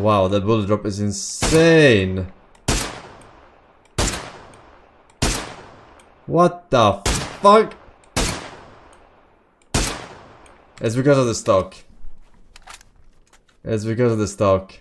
Wow, that bullet drop is insane. What the fuck? It's because of the stock. It's because of the stock.